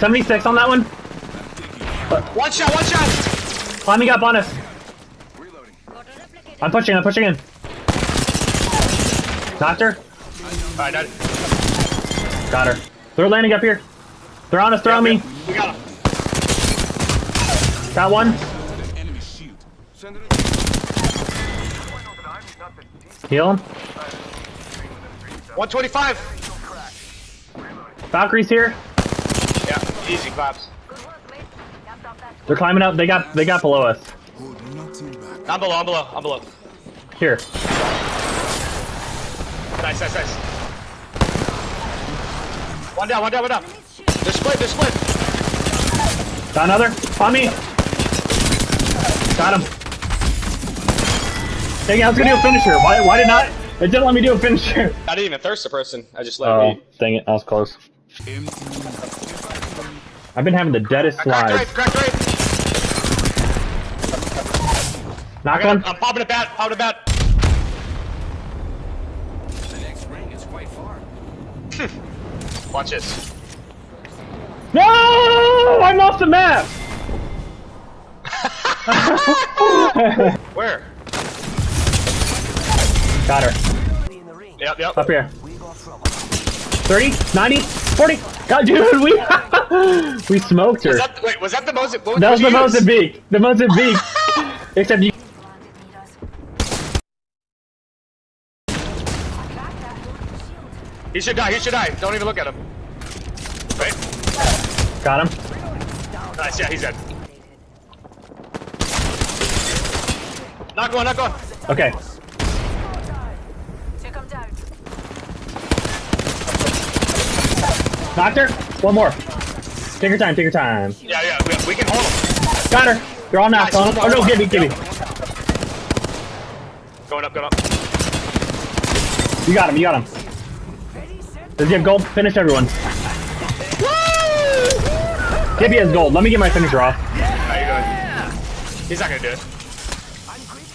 76 on that one. One shot, one shot! Climbing up on us. Reloading. I'm pushing, I'm pushing in. Knocked her. Alright, got it. Got her. They're landing up here. They're on us, they're on me. We got him. Got one. Enemy shield. Send it. Heal him. 125! Valkyrie's here. Yeah, easy claps. They're climbing up. They got they got below us. Hold. I'm below, I'm below, I'm below. Here. Nice, nice, nice. One down, one down, one down. They're split, they're split. Got another. On me. Got him. Dang it, I was gonna do a finisher. Why why did not it didn't let me do a finisher? I didn't even thirst the person. I just let Oh, it be. dang it, I was close. I've been having the deadest right, slides. cracked right. Knock I one. got, I'm popping a bat, popping a bat. The next ring is quite far. Watch this. No! I'm off the map! Where? Got her. Yep, yep. Up here. 30, 90, 40. God, dude, we we smoked her. Was that, wait, was that the most? What, That was the you use? Mozambique. The Mozambique. Except you. He should die, he should die. Don't even look at him. Wait. Got him. Nice, yeah, he's dead. Not going, not going. Okay. Took him down. Knocked her. One more. Take your time. Take your time. Yeah, yeah, we, we can hold him. Got her. They're all knocked. Nice. on. Oh no, give me, give me. Going up, going up. You got him. You got him. Does he have gold? Finish everyone. Gibby has gold. Let me get my finisher off. How you doing? He's not gonna do it. I'm Greek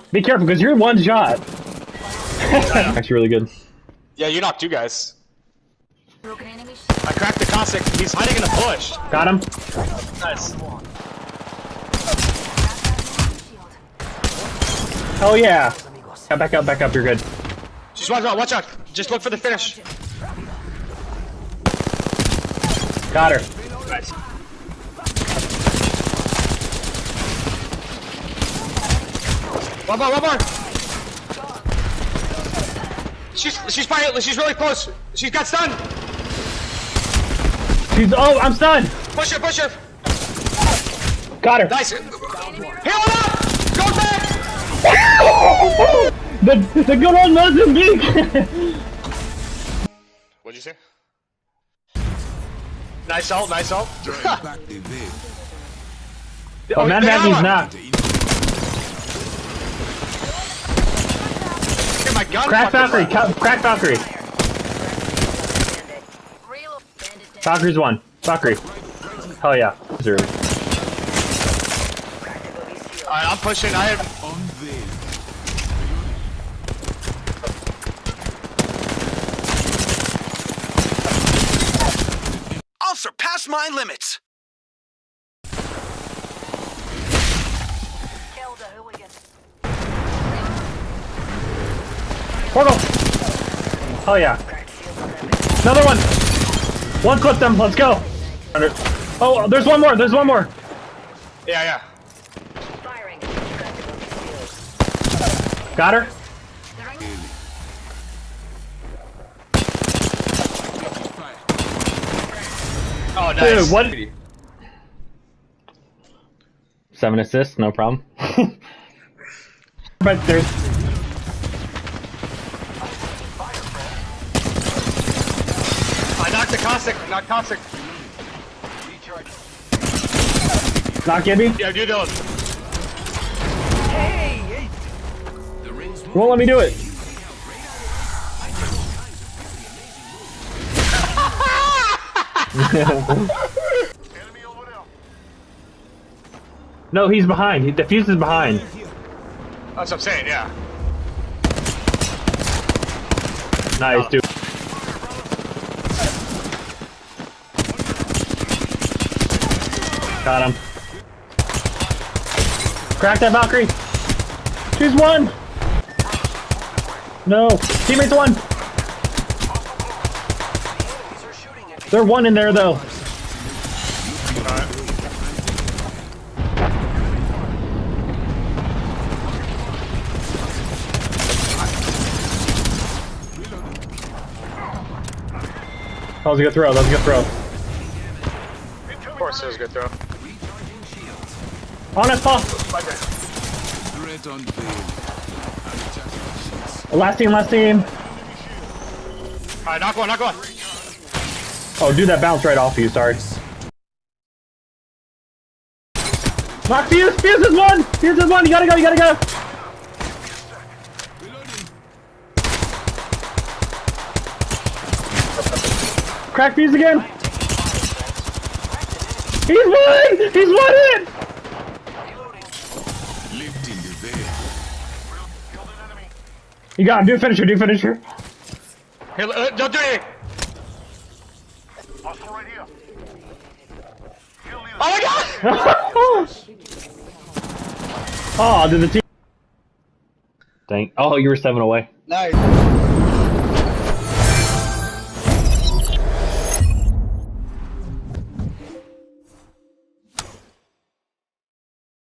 and Be careful, because you're one shot. Actually, really good. Yeah, you knocked two guys. Broken. I cracked the Caustic. He's hiding in the bush. Got him. Nice. Oh yeah. Yeah, back up, back up. You're good. Just watch out, watch out. Just look for the finish. Got her. Nice. One more, one more. She's she's probably she's really close. She's got stunned. She's. Oh, I'm stunned. Push her, push her. Got her. Nice. Heal her up. Go back. The the good old Mozambique. What'd you say? Nice ult, nice ult. Turn back the veil. oh, man, they that he's not. Get my gun. Crack fucking Valkyrie. Crack Valkyrie. Valkyrie's one. Valkyrie. Hell yeah. Zero. Alright, I'm pushing. I have. Unveil. I'll surpass my limits. Killed a. Portal. Hell yeah. Another one. One clip them. Let's go. Oh, there's one more. There's one more. Yeah, yeah. Firing. Got her. Oh, nice. Dude, what? Seven assists, no problem. but there's I knocked the Caustic. Knocked Caustic. not Gibby. Yeah, do those. The rings Won't let me do it. no, he's behind. He, the fuse is behind. That's what I'm saying, yeah. Nice, oh. dude. Got him. Crack that Valkyrie. She's one. No. Teammates one. They're one in there though. That was a good throw. That was a good throw. Of course, it was a good throw. On us, Paul. Threat unveiled. I'm recharging my shields. Last team, last team. Alright, knock one, knock one. Oh, dude, that bounced right off you. Sorry. Knock Fuse! Fuse is one! Fuse is one! You gotta go, you gotta go! Crack Fuse again! He's one! He's one in! You got him. Do a finisher, do a finisher. Here, uh, don't do anything. Oh my god! oh, did the team. Dang. Oh, you were seven away. Nice.